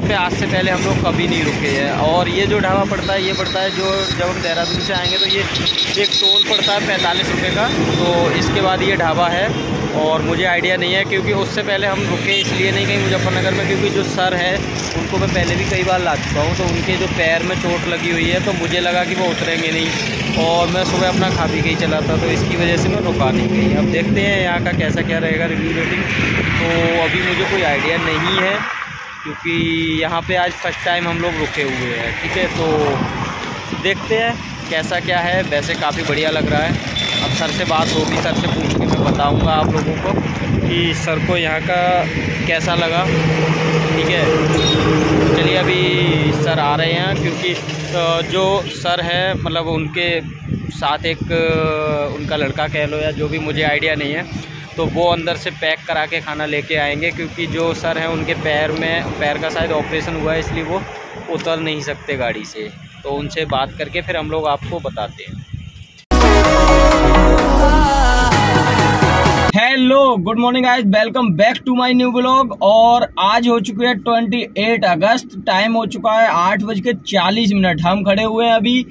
पे आज से पहले हम लोग कभी नहीं रुके हैं। और ये जो ढाबा पड़ता है, ये पड़ता है जो जब हम देहरादून से आएँगे तो ये एक टोल पड़ता है पैंतालीस रुपये का। तो इसके बाद ये ढाबा है और मुझे आइडिया नहीं है क्योंकि उससे पहले हम रुके इसलिए नहीं गए मुजफ्फरनगर में क्योंकि जो सर है, उनको मैं पहले भी कई बार ला चुका हूँ। तो उनके जो पैर में चोट लगी हुई है तो मुझे लगा कि वो उतरेंगे नहीं और मैं सुबह अपना खा पी के ही चला था तो इसकी वजह से मैं रुका नहीं गई अब देखते हैं यहाँ का कैसा क्या रहेगा रिव्यू रेटिंग तो अभी मुझे कोई आइडिया नहीं है। क्योंकि यहाँ पे आज फ़र्स्ट टाइम हम लोग रुके हुए हैं, ठीक है? तो देखते हैं कैसा क्या है। वैसे काफ़ी बढ़िया लग रहा है। अब सर से बात होगी, सर से पूछ के मैं बताऊँगा आप लोगों को कि सर को यहाँ का कैसा लगा, ठीक है? चलिए, अभी सर आ रहे हैं, क्योंकि जो सर है मतलब उनके साथ एक उनका लड़का कह लो या जो भी, मुझे आइडिया नहीं है। तो वो अंदर से पैक करा के खाना लेके आएँगे, क्योंकि जो सर हैं उनके पैर में, पैर का शायद ऑपरेशन हुआ है, इसलिए वो उतर नहीं सकते गाड़ी से। तो उनसे बात करके फिर हम लोग आपको बताते हैं। Hello good morning guys welcome back to my new blog और आज हो चुके हैं 28 अगस्त टाइम हो चुका है आठ बज के चालीस मिनट। हम खड़े हुए हैं अभी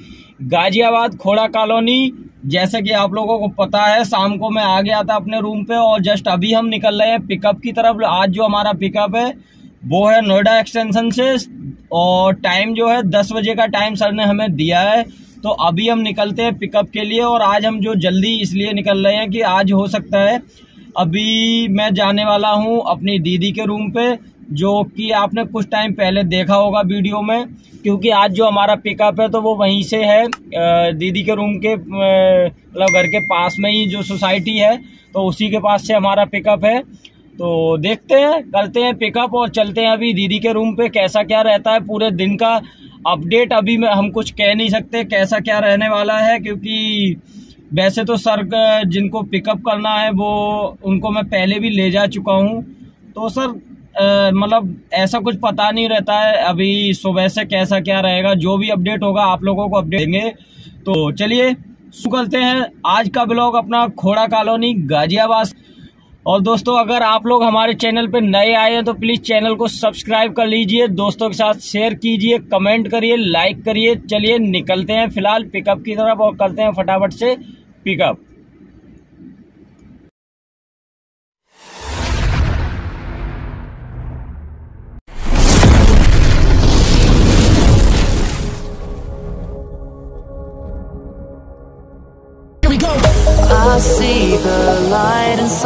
गाजियाबाद खोड़ा कॉलोनी जैसे कि आप लोगों को पता है, शाम को मैं आ गया था अपने रूम पे और जस्ट अभी हम निकल रहे हैं पिकअप की तरफ़। आज जो हमारा पिकअप है, वो है नोएडा एक्सटेंशन से और टाइम जो है दस बजे का टाइम सर ने हमें दिया है। तो अभी हम निकलते हैं पिकअप के लिए और आज हम जो जल्दी इसलिए निकल रहे हैं कि आज हो सकता है, अभी मैं जाने वाला हूँ अपनी दीदी के रूम पे। जो कि आपने कुछ टाइम पहले देखा होगा वीडियो में, क्योंकि आज जो हमारा पिकअप है तो वो वहीं से है दीदी के रूम के मतलब घर के पास में ही जो सोसाइटी है तो उसी के पास से हमारा पिकअप है। तो देखते हैं, करते हैं पिकअप और चलते हैं अभी दीदी के रूम पे, कैसा क्या रहता है, पूरे दिन का अपडेट अभी में, हम कुछ कह नहीं सकते कैसा क्या रहने वाला है, क्योंकि वैसे तो सर जिनको पिकअप करना है, वो, उनको मैं पहले भी ले जा चुका हूँ। तो सर मतलब ऐसा कुछ पता नहीं रहता है अभी सुबह से कैसा क्या रहेगा, जो भी अपडेट होगा आप लोगों को अपडेट देंगे। तो चलिए करते हैं आज का ब्लॉग अपना खोड़ा कॉलोनी गाजियाबाद। और दोस्तों, अगर आप लोग हमारे चैनल पर नए आए हैं तो प्लीज़ चैनल को सब्सक्राइब कर लीजिए, दोस्तों के साथ शेयर कीजिए कमेंट करिए लाइक करिए। चलिए, निकलते हैं फ़िलहाल पिकअप की तरफ़ और करते हैं फटाफट से pickup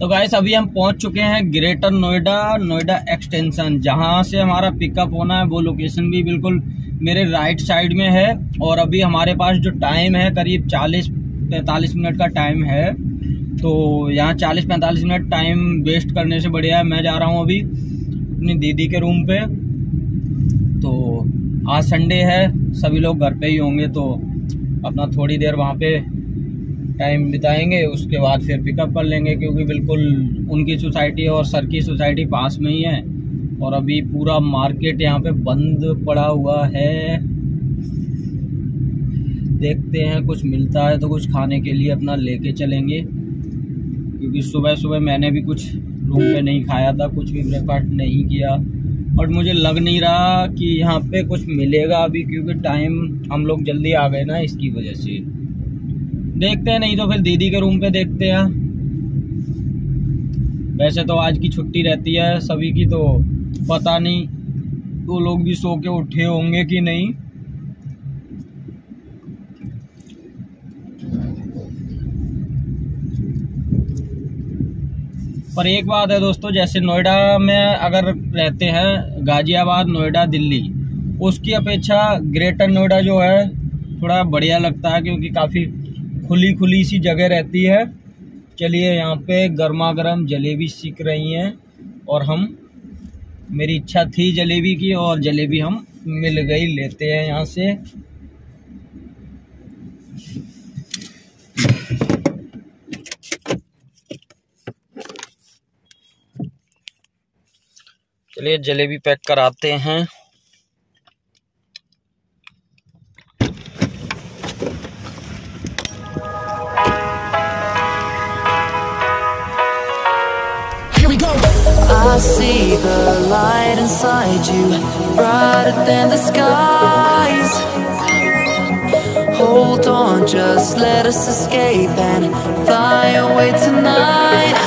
तो गाइस अभी हम पहुँच चुके हैं ग्रेटर नोएडा नोएडा एक्सटेंशन जहाँ से हमारा पिकअप होना है, वो लोकेशन भी बिल्कुल मेरे राइट साइड में है, और अभी हमारे पास जो टाइम है, करीब 40-45 मिनट का टाइम है। तो यहाँ 40-45 मिनट टाइम वेस्ट करने से बढ़िया है, मैं जा रहा हूँ अभी अपनी दीदी के रूम पे। तो आज संडे है, सभी लोग घर पे ही होंगे तो अपना थोड़ी देर वहाँ पे टाइम बिताएँगे, उसके बाद फिर पिकअप कर लेंगे, क्योंकि बिल्कुल उनकी सोसाइटी और सर की सोसाइटी पास में ही है। और अभी पूरा मार्केट यहाँ पे बंद पड़ा हुआ है। देखते हैं, कुछ मिलता है तो कुछ खाने के लिए अपना लेके चलेंगे। क्योंकि सुबह सुबह मैंने भी कुछ रूम पे नहीं खाया था, कुछ भी ब्रेकफास्ट नहीं किया। बट मुझे लग नहीं रहा कि यहाँ पे कुछ मिलेगा अभी, क्योंकि टाइम हम लोग जल्दी आ गए ना इसकी वजह से। देखते हैं, नहीं तो फिर दीदी के रूम पे देखते हैं। वैसे तो आज की छुट्टी रहती है, सभी की तो पता नहीं वो तो लोग भी सो के उठे होंगे कि नहीं। पर एक बात है दोस्तों, जैसे नोएडा में अगर रहते हैं, गाजियाबाद, नोएडा, दिल्ली, उसकी अपेक्षा ग्रेटर नोएडा जो है, थोड़ा बढ़िया लगता है, क्योंकि काफ़ी खुली खुली सी जगह रहती है। चलिए यहाँ पे गर्मा गर्म जलेबी सीख रही हैं और हम, मेरी इच्छा थी जलेबी की और जलेबी हम मिल गई, लेते हैं यहाँ से। चलिए जलेबी पैक कराते हैं। I see the light inside you, brighter than the skies. Hold on, just let us escape and fly away tonight.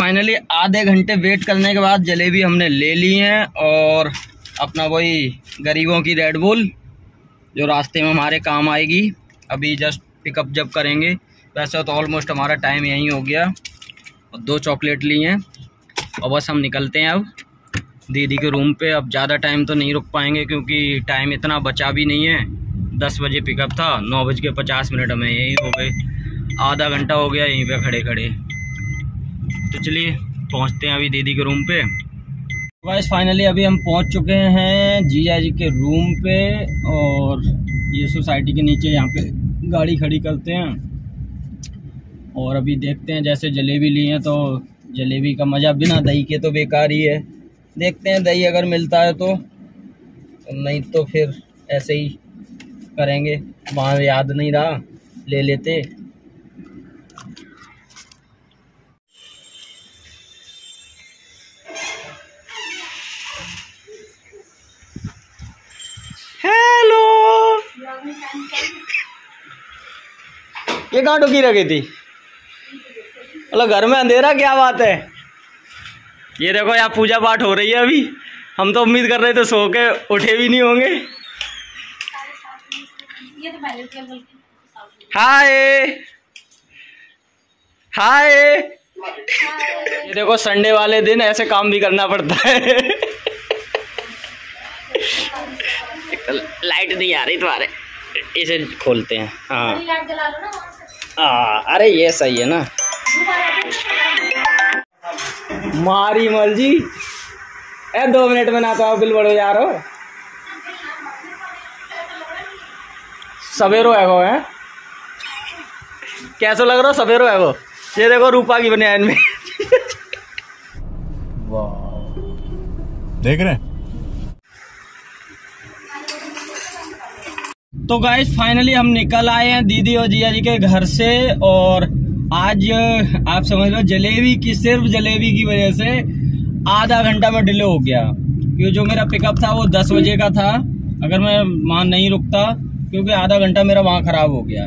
Finally आधे घंटे वेट करने के बाद जलेबी हमने ले ली है और अपना वही गरीबों की रेड बुल जो रास्ते में हमारे काम आएगी, अभी जस्ट पिकअप जब करेंगे, वैसे तो ऑलमोस्ट हमारा टाइम यहीं हो गया। और दो चॉकलेट ली हैं, और बस हम निकलते हैं अब। दीदी के रूम पे, अब ज़्यादा टाइम तो नहीं रुक पाएँगे, क्योंकि टाइम इतना बचा भी नहीं है। दस बजे पिकअप था, नौ बज के पचास मिनट हमें यहीं हो गए। आधा घंटा हो गया यहीं पे खड़े खड़े तो चलिए, पहुँचते हैं अभी दीदी के रूम पे। गाइस फाइनली अभी हम पहुँच चुके हैं जीजा जी के रूम पे और ये सोसाइटी के नीचे यहाँ पे गाड़ी खड़ी करते हैं। और अभी देखते हैं, जैसे जलेबी ली है तो जलेबी का मज़ा बिना दही के तो बेकार ही है। देखते हैं दही अगर मिलता है तो नहीं तो फिर ऐसे ही करेंगे। वहाँ याद नहीं रहा, ले लेते। ये कहाँ टुकी रखी थी? मतलब घर में अंधेरा क्या बात है? ये देखो यहाँ पूजा पाठ हो रही है अभी। हम तो उम्मीद कर रहे थे सो के उठे भी नहीं होंगे। हाय। हाय। ये देखो संडे वाले दिन ऐसे काम भी करना पड़ता है। लाइट नहीं आ रही तुम्हारे। इसे खोलते हैं। हाँ। हाँ अरे ये सही है ना। मारी मल जी। ए दो मिनट में ना तो आप बिल बड़ो यार हो सवेरो है वो है? कैसे लग रहा हो? सवेरो है वो। ये देखो रूपा की बनियान में। देख रहे हैं? तो गाइस फाइनली हम निकल आए हैं दीदी और जिया जी के घर से और आज, आप समझ लो जलेबी की, सिर्फ़ जलेबी की वजह से आधा घंटा में डिले हो गया। क्योंकि जो मेरा पिकअप था वो दस बजे का था। अगर मैं वहाँ नहीं रुकता, क्योंकि आधा घंटा मेरा वहाँ खराब हो गया।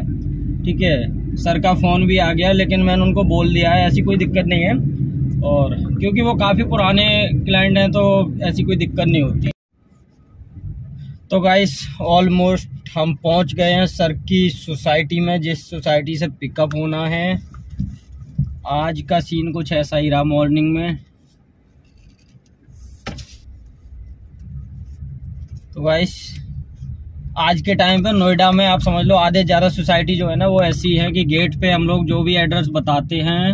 ठीक है, सर का फ़ोन भी आ गया, लेकिन मैंने उनको बोल दिया है, ऐसी कोई दिक्कत नहीं है। और क्योंकि वो काफ़ी पुराने क्लाइंट हैं तो ऐसी कोई दिक्कत नहीं होती। तो गाइस ऑलमोस्ट हम पहुँच गए हैं सर की सोसाइटी में, जिस सोसाइटी से पिकअप होना है। आज का सीन कुछ ऐसा ही रहा मॉर्निंग में। तो गाइस आज के टाइम पे नोएडा में आप समझ लो, आधे ज़्यादा सोसाइटी जो है ना, वो ऐसी है कि गेट पे हम लोग जो भी एड्रेस बताते हैं,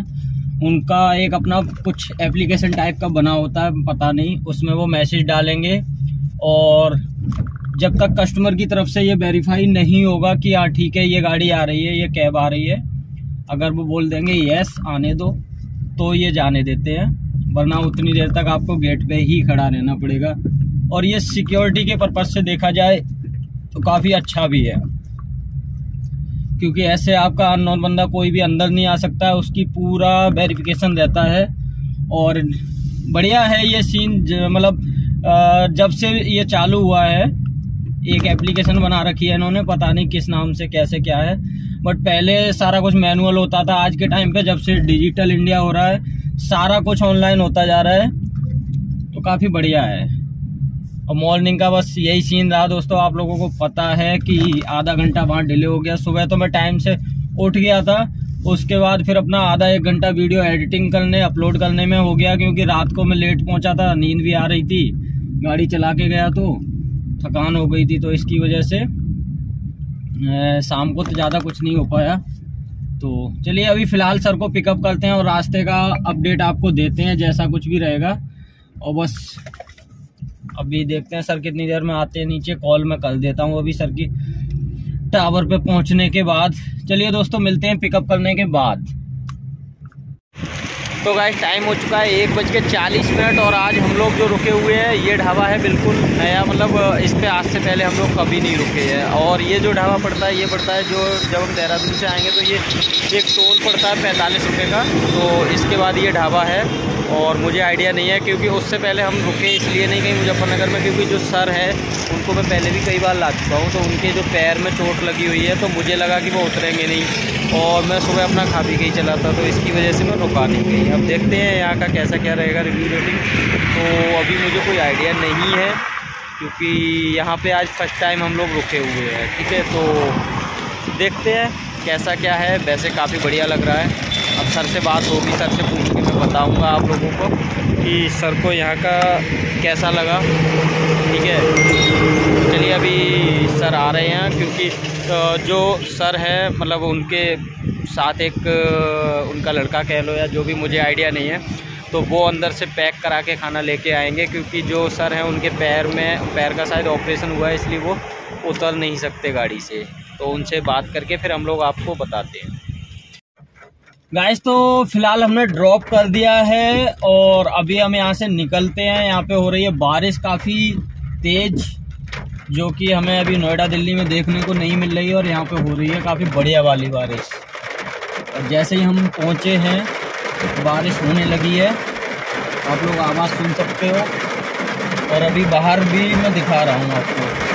उनका एक अपना कुछ एप्लीकेशन टाइप का बना होता है, पता नहीं, उसमें वो मैसेज डालेंगे और जब तक कस्टमर की तरफ़ से ये वेरीफाई नहीं होगा कि हाँ ठीक है, ये गाड़ी आ रही है, ये कैब आ रही है। अगर वो बोल देंगे यस आने दो तो ये जाने देते हैं। वरना उतनी देर तक आपको गेट पे ही खड़ा रहना पड़ेगा। और ये सिक्योरिटी के पर्पज से देखा जाए तो काफ़ी अच्छा भी है। क्योंकि ऐसे आपका अननोन बंदा कोई भी अंदर नहीं आ सकता है उसकी पूरा वेरिफिकेशन रहता है। और बढ़िया है ये सीन मतलब जब से ये चालू हुआ है एक एप्लीकेशन बना रखी है इन्होंने, पता नहीं किस नाम से, कैसे क्या है। बट पहले सारा कुछ मैनुअल होता था। आज के टाइम पे जब से डिजिटल इंडिया हो रहा है, सारा कुछ ऑनलाइन होता जा रहा है तो काफ़ी बढ़िया है। और मॉर्निंग का बस यही सीन रहा। दोस्तों, आप लोगों को पता है कि आधा घंटा वहाँ डिले हो गया। सुबह तो मैं टाइम से उठ गया था। उसके बाद फिर अपना आधा एक घंटा वीडियो एडिटिंग करने अपलोड करने में हो गया। क्योंकि रात को मैं लेट पहुँचा था, नींद भी आ रही थी, गाड़ी चला के गया तो। थकान हो गई थी तो इसकी वजह से शाम को तो ज़्यादा कुछ नहीं हो पाया। तो चलिए, अभी फ़िलहाल सर को पिकअप करते हैं और रास्ते का अपडेट आपको देते हैं, जैसा कुछ भी रहेगा। और बस, अभी देखते हैं सर कितनी देर में आते हैं। नीचे कॉल मैं कर देता हूँ अभी सर की। टावर पे पहुँचने के बाद। चलिए दोस्तों, मिलते हैं पिकअप करने के बाद। तो गाइस टाइम हो चुका है एक बज के चालीस मिनट और आज हम लोग जो रुके हुए हैं, ये ढाबा है बिल्कुल नया मतलब इस पर आज से पहले हम लोग कभी नहीं रुके हैं। और ये जो ढाबा पड़ता है, ये पड़ता है जो जब हम देहरादून से आएँगे तो ये एक टोल पड़ता है पैंतालीस रुपये का। तो इसके बाद ये ढाबा है। और मुझे आइडिया नहीं है क्योंकि उससे पहले हम रुके इसलिए नहीं गए मुजफ्फरनगर में, क्योंकि जो सर है, उनको मैं पहले भी कई बार ला चुका हूँ तो उनके जो पैर में चोट लगी हुई है तो मुझे लगा कि वो उतरेंगे नहीं। और मैं सुबह अपना खा पी के ही चला था तो इसकी वजह से मैं रुका नहीं गई अब देखते हैं यहाँ का कैसा क्या रहेगा रिव्यू रेटिंग तो अभी मुझे कोई आइडिया नहीं है, क्योंकि यहाँ पर आज फ़र्स्ट टाइम हम लोग रुके हुए हैं, ठीक है? तो देखते हैं कैसा क्या है। वैसे काफ़ी बढ़िया लग रहा है। अब सर से बात होगी, सर से पूछ के मैं बताऊँगा आप लोगों को कि सर को यहाँ का कैसा लगा। ठीक है? चलिए अभी सर आ रहे हैं, क्योंकि जो सर है मतलब उनके साथ एक उनका लड़का कह लो या जो भी, मुझे आइडिया नहीं है। तो वो अंदर से पैक करा के खाना लेके आएँगे, क्योंकि जो सर हैं, उनके पैर में, पैर का शायद ऑपरेशन हुआ है, इसलिए वो उतर नहीं सकते गाड़ी से। तो उनसे बात करके फिर हम लोग आपको बताते हैं। गाइस तो फ़िलहाल हमने ड्रॉप कर दिया है और अभी हम यहाँ से निकलते हैं। यहाँ पे हो रही है बारिश काफ़ी तेज, जो कि हमें अभी नोएडा, दिल्ली में देखने को नहीं मिल रही और यहाँ पे हो रही है काफ़ी बढ़िया वाली बारिश। और जैसे ही हम पहुँचे हैं, बारिश होने लगी है। आप लोग आवाज़ सुन सकते हो। और अभी बाहर भी मैं दिखा रहा हूँ आपको।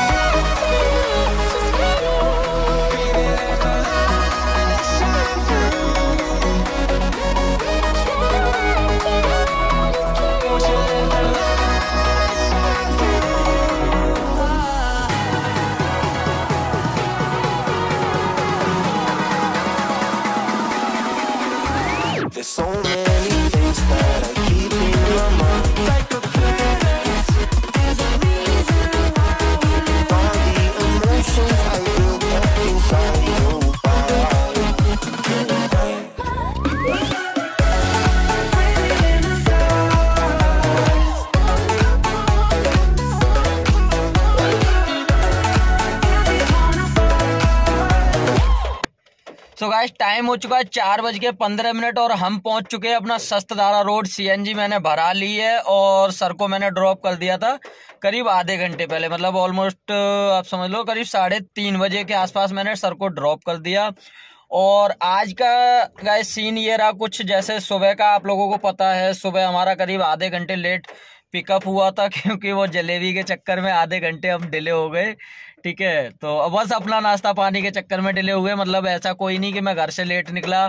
So guys time हो चुका है चार बज के पंद्रह मिनट और हम पहुँच चुके हैं अपना सस्तधारा रोड। सीएनजी मैंने भरा ली है और सर को मैंने ड्रॉप कर दिया था करीब आधे घंटे पहले मतलब ऑलमोस्ट आप समझ लो, करीब साढ़े तीन बजे के आसपास मैंने सर को ड्रॉप कर दिया। और आज का गाइस सीन ये रहा कुछ जैसे सुबह का, आप लोगों को पता है, सुबह हमारा करीब आधे घंटे लेट पिकअप हुआ था, क्योंकि वो जलेबी के चक्कर में आधे घंटे हम डिले हो गए। ठीक है? तो बस अपना नाश्ता पानी के चक्कर में डिले हुए मतलब ऐसा कोई नहीं कि मैं घर से लेट निकला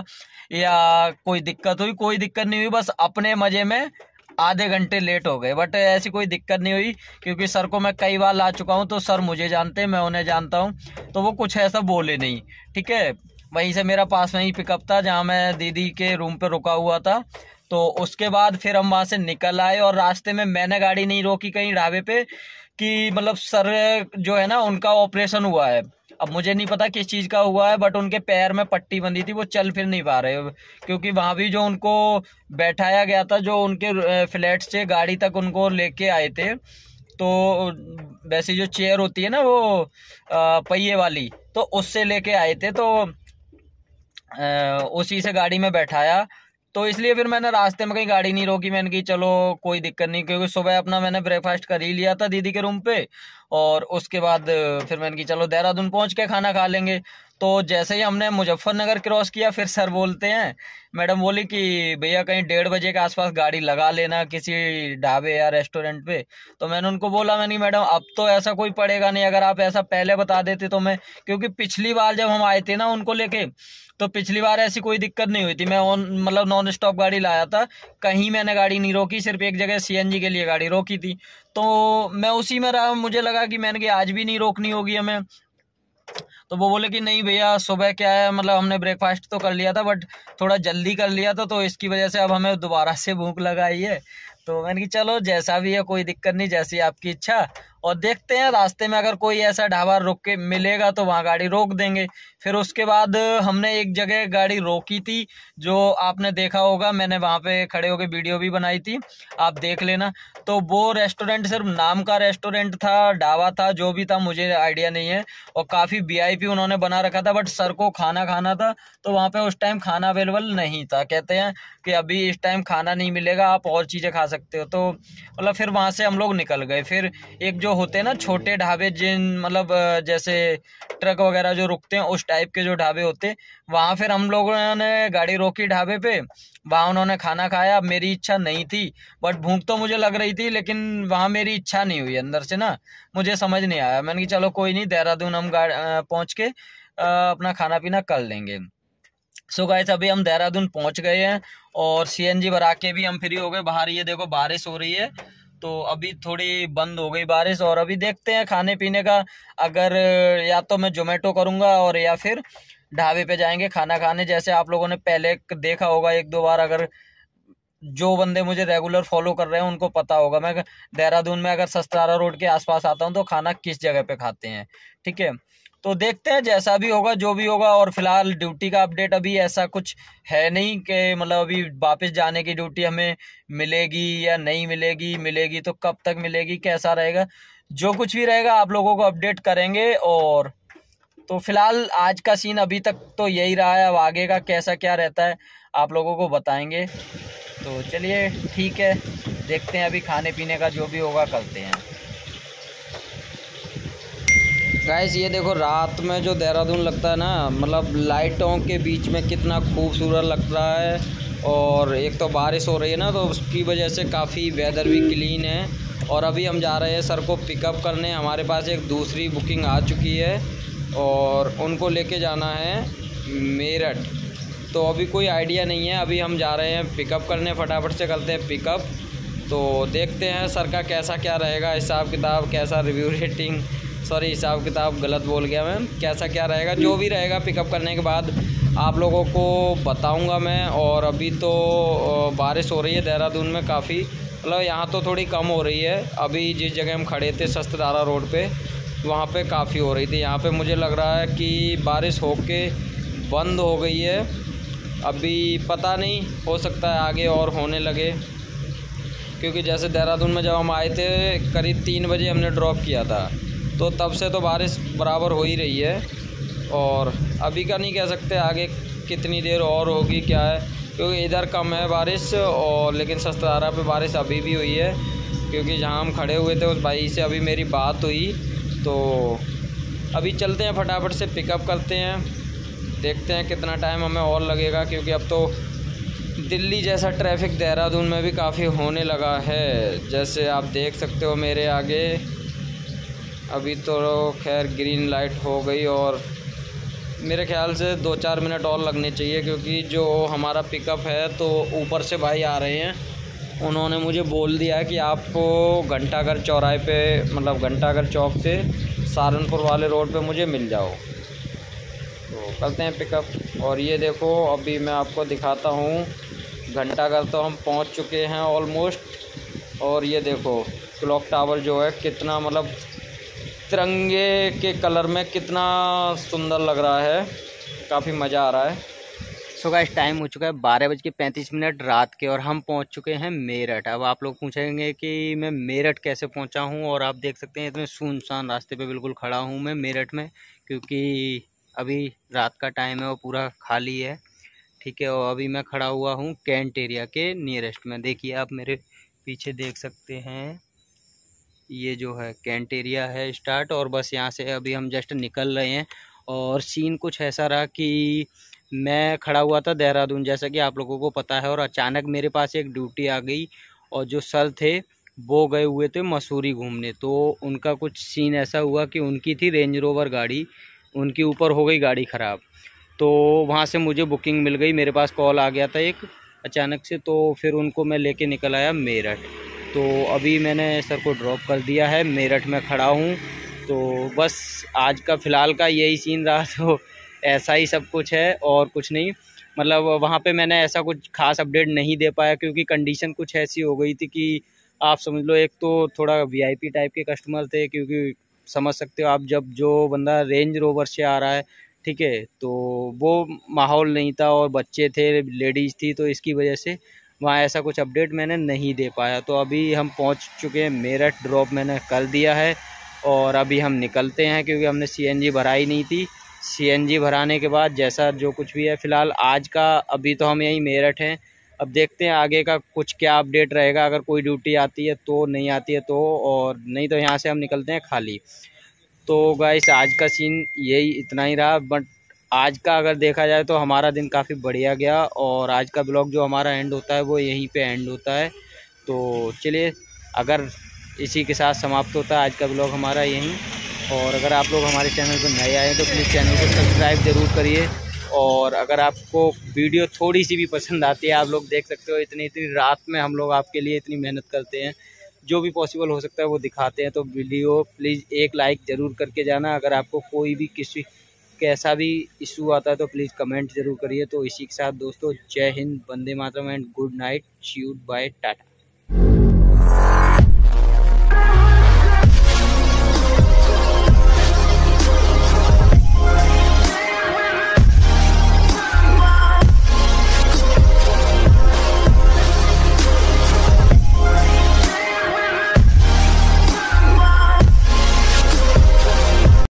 या कोई दिक्कत हुई, कोई दिक्कत नहीं हुई, बस अपने मज़े में आधे घंटे लेट हो गए। बट ऐसी कोई दिक्कत नहीं हुई, क्योंकि सर को मैं कई बार ला चुका हूँ तो सर मुझे जानते हैं, मैं उन्हें जानता हूँ तो वो कुछ ऐसा बोले नहीं, ठीक है? वहीं से मेरा पास में ही पिकअप था, जहाँ मैं दीदी के रूम पर रुका हुआ था। तो उसके बाद फिर हम वहाँ से निकल आए और रास्ते में मैंने गाड़ी नहीं रोकी कहीं ढाबे पे कि मतलब सर जो है ना, उनका ऑपरेशन हुआ है। अब मुझे नहीं पता किस चीज़ का हुआ है बट उनके पैर में पट्टी बंधी थी, वो चल फिर नहीं पा रहे। क्योंकि वहाँ भी जो उनको बैठाया गया था, जो उनके फ्लैट से गाड़ी तक उनको लेके आए थे तो वैसे जो चेयर होती है ना वो पहिए वाली तो उससे लेके आए थे तो उसी से गाड़ी में बैठाया। तो इसलिए फिर मैंने रास्ते में कहीं गाड़ी नहीं रोकी, मैंने की चलो कोई दिक्कत नहीं, क्योंकि सुबह अपना मैंने ब्रेकफास्ट कर ही लिया था दीदी के रूम पे। और उसके बाद फिर मैंने की चलो, देहरादून पहुँच के खाना खा लेंगे। तो जैसे ही हमने मुजफ्फरनगर क्रॉस किया, फिर सर बोलते हैं, मैडम बोली कि, भैया, कहीं डेढ़ बजे के आसपास गाड़ी लगा लेना किसी ढाबे या रेस्टोरेंट पे। तो मैंने उनको बोला, मैंने मैडम, अब तो ऐसा कोई पड़ेगा नहीं। अगर आप ऐसा पहले बता देते तो मैं, क्योंकि पिछली बार जब हम आए थे ना उनको लेके तो पिछली बार ऐसी कोई दिक्कत नहीं हुई थी। मैं ऑन मतलब नॉन स्टॉप गाड़ी लाया था। कहीं मैंने गाड़ी नहीं रोकी, सिर्फ़ एक जगह सीएनजी के लिए गाड़ी रोकी थी। तो मैं उसी में रहा, मुझे लगा कि मैंने कि आज भी नहीं रोकनी होगी हमें। तो वो बोले कि नहीं भैया, सुबह क्या है मतलब हमने ब्रेकफास्ट तो कर लिया था बट थोड़ा जल्दी कर लिया था तो इसकी वजह से अब हमें दोबारा से भूख लगाई है। तो मैंने कि चलो, जैसा भी है, कोई दिक्कत नहीं, जैसी आपकी इच्छा और देखते हैं, रास्ते में अगर कोई ऐसा ढाबा रुक के मिलेगा तो वहाँ गाड़ी रोक देंगे। फिर उसके बाद हमने एक जगह गाड़ी रोकी थी, जो आपने देखा होगा, मैंने वहाँ पे खड़े होकर वीडियो भी बनाई थी, आप देख लेना। तो वो रेस्टोरेंट सिर्फ़ नाम का रेस्टोरेंट था, ढाबा था, जो भी था, मुझे आइडिया नहीं है। और काफ़ी वीआईपी उन्होंने बना रखा था, बट सर को खाना खाना था तो वहाँ पर उस टाइम खाना अवेलेबल नहीं था। कहते हैं कि अभी इस टाइम खाना नहीं मिलेगा, आप और चीज़ें खा सकते हो। तो मतलब फिर वहाँ से हम लोग निकल गए। फिर एक जो होते हैं ना, छोटे ढाबे जिन मतलब जैसे ट्रक वगैरह जो रुकते हैं, उस टाइप के जो ढाबे होते वहाँ फिर हम लोगों ने गाड़ी रोकी ढाबे पे, वहाँ उन्होंने खाना खाया, मेरी इच्छा नहीं थी, बट भूख तो मुझे लग रही थी, लेकिन वहाँ मेरी इच्छा नहीं हुई अंदर से ना, मुझे समझ नहीं आया, मैंने कि चलो, कोई नहीं, देहरादून हम गाड़ी पहुँच के अपना खाना पीना कर लेंगे। सो गाइस अभी हम देहरादून पहुँच गए हैं, और सी सीएनजी भरा के भी हम फ्री हो गए, बाहर ये देखो, बारिश हो रही है तो अभी थोड़ी बंद हो गई बारिश और अभी देखते हैं खाने पीने का, अगर, या तो मैं जोमेटो करूँगा और, या फिर ढाबे पे जाएँगे खाना खाने, जैसे आप लोगों ने पहले देखा होगा एक दो बार, अगर जो बंदे मुझे रेगुलर फॉलो कर रहे हैं, उनको पता होगा। मैं देहरादून में अगर सस्तारा रोड के आसपास आता हूँ तो खाना किस जगह पे खाते हैं? ठीक है? तो देखते हैं, जैसा भी होगा, जो भी होगा, और फ़िलहाल ड्यूटी का अपडेट अभी ऐसा कुछ है नहीं कि मतलब अभी वापस जाने की ड्यूटी हमें मिलेगी या नहीं मिलेगी मिलेगी तो कब तक मिलेगी, कैसा रहेगा, जो कुछ भी रहेगा, आप लोगों को अपडेट करेंगे और तो फ़िलहाल आज का सीन अभी तक तो यही रहा है, अब आगे का कैसा क्या रहता है, आप लोगों को बताएँगे। तो चलिए, ठीक है, देखते हैं अभी खाने पीने का जो भी होगा, करते हैं। गाइस ये देखो, रात में जो देहरादून लगता है ना मतलब लाइटों के बीच में कितना खूबसूरत लग रहा है। और एक तो बारिश हो रही है ना तो उसकी वजह से काफ़ी वेदर भी क्लीन है। और अभी हम जा रहे हैं, सर को पिकअप करने। हमारे पास एक दूसरी बुकिंग आ चुकी है, और उनको लेके जाना है मेरठ। तो अभी कोई आइडिया नहीं है, अभी हम जा रहे हैं पिकअप करने। फटाफट से करते हैं पिकअप तो देखते हैं सर का कैसा क्या रहेगा हिसाब किताब कैसा रिव्यू रेटिंग सॉरी हिसाब किताब गलत बोल गया मैं। कैसा क्या रहेगा? जो भी रहेगा पिकअप करने के बाद आप लोगों को बताऊँगा मैं। और अभी तो बारिश हो रही है देहरादून में काफ़ी। मतलब यहाँ तो थोड़ी कम हो रही है। अभी जिस जगह हम खड़े थे सस्तदारा रोड पे, वहाँ पे काफ़ी हो रही थी। यहाँ पे मुझे लग रहा है कि बारिश होके बंद हो गई है। अभी पता नहीं, हो सकता है आगे और होने लगे। क्योंकि जैसे देहरादून में जब हम आए थे, करीब तीन बजे हमने ड्रॉप किया था। तो तब से तो बारिश बराबर हो ही रही है। और अभी का नहीं कह सकते आगे कितनी देर और होगी, क्या है, क्योंकि इधर कम है बारिश, और लेकिन सस्तारा पे बारिश अभी भी हुई है, क्योंकि जहाँ हम खड़े हुए थे उस भाई से अभी मेरी बात हुई। तो अभी चलते हैं फटाफट से पिकअप करते हैं, देखते हैं कितना टाइम हमें और लगेगा, क्योंकि अब तो दिल्ली जैसा ट्रैफ़िक देहरादून में भी काफ़ी होने लगा है, जैसे आप देख सकते हो मेरे आगे। अभी तो खैर ग्रीन लाइट हो गई और मेरे ख्याल से दो चार मिनट और लगने चाहिए क्योंकि जो हमारा पिकअप है तो ऊपर से भाई आ रहे हैं। उन्होंने मुझे बोल दिया कि आपको घंटाघर चौराहे पे मतलब घंटाघर चौक से सहारनपुर वाले रोड पे मुझे मिल जाओ। तो करते हैं पिकअप और ये देखो, अभी मैं आपको दिखाता हूँ। घंटाघर तो हम पहुँच चुके हैं ऑलमोस्ट और ये देखो क्लॉक टावर जो है, कितना मतलब तिरंगे के कलर में कितना सुंदर लग रहा है। काफ़ी मज़ा आ रहा है। सो गाइस टाइम हो चुका है बारह बज के पैंतीस मिनट रात के और हम पहुँच चुके हैं मेरठ। अब आप लोग पूछेंगे कि मैं मेरठ कैसे पहुँचा हूँ और आप देख सकते हैं इतने सुनसान रास्ते पे बिल्कुल खड़ा हूँ मैं मेरठ में, क्योंकि अभी रात का टाइम है और पूरा खाली है। ठीक है, और अभी मैं खड़ा हुआ हूँ कैंट एरिया के नियरेस्ट में। देखिए आप मेरे पीछे देख सकते हैं। ये जो है कैंट एरिया है स्टार्ट और बस यहाँ से अभी हम जस्ट निकल रहे हैं। और सीन कुछ ऐसा रहा कि मैं खड़ा हुआ था देहरादून, जैसा कि आप लोगों को पता है, और अचानक मेरे पास एक ड्यूटी आ गई और जो सर थे, वो गए हुए थे मसूरी घूमने। तो उनका कुछ सीन ऐसा हुआ कि उनकी थी रेंज रोवर गाड़ी, उनके ऊपर हो गई गाड़ी ख़राब। तो वहाँ से मुझे बुकिंग मिल गई, मेरे पास कॉल आ गया था एक, अचानक से तो फिर उनको मैं लेके निकल आया मेरठ। तो अभी मैंने सर को ड्रॉप कर दिया है, मेरठ में खड़ा हूँ। तो बस आज का फ़िलहाल का यही सीन रहा तो ऐसा ही सब कुछ है और कुछ नहीं। मतलब वहाँ पे मैंने ऐसा कुछ खास अपडेट नहीं दे पाया क्योंकि कंडीशन कुछ ऐसी हो गई थी कि आप समझ लो, एक तो थोड़ा वीआईपी टाइप के कस्टमर थे क्योंकि समझ सकते हो आप जब जो बंदा रेंज रोवर से आ रहा है, ठीक है? तो वो माहौल नहीं था और बच्चे थे लेडीज़ थी तो इसकी वजह से वहाँ ऐसा कुछ अपडेट मैंने नहीं दे पाया। तो अभी हम पहुँच चुके हैं, मेरठ ड्रॉप मैंने कर दिया है और अभी हम निकलते हैं क्योंकि हमने सीएनजी भराई नहीं थी। सीएनजी भराने के बाद जैसा जो कुछ भी है, फ़िलहाल आज का अभी तो हम यहीं मेरठ हैं। अब देखते हैं आगे का कुछ क्या अपडेट रहेगा। अगर कोई ड्यूटी आती है तो नहीं आती है तो और नहीं तो यहाँ से हम निकलते हैं खाली। तो गाइस आज का सीन यही इतना ही रहा बट आज का अगर देखा जाए तो हमारा दिन काफ़ी बढ़िया गया और आज का ब्लॉग जो हमारा एंड होता है, वो यहीं पे एंड होता है। तो चलिए, अगर इसी के साथ समाप्त होता है आज का ब्लॉग हमारा यहीं। और अगर आप लोग हमारे चैनल पर नए आए तो प्लीज़ चैनल को सब्सक्राइब ज़रूर करिए। और अगर आपको वीडियो थोड़ी सी भी पसंद आती है, आप लोग देख सकते हो, इतनी इतनी रात में हम लोग आपके लिए इतनी मेहनत करते हैं। जो भी पॉसिबल हो सकता है, वो दिखाते हैं। तो वीडियो प्लीज़ एक लाइक ज़रूर करके जाना। अगर आपको कोई भी किसी कैसा भी इशू आता है तो प्लीज़ कमेंट ज़रूर करिए। तो इसी के साथ दोस्तों, जय हिंद बंदे मातरम एंड गुड नाइट श्यूट बाय टाटा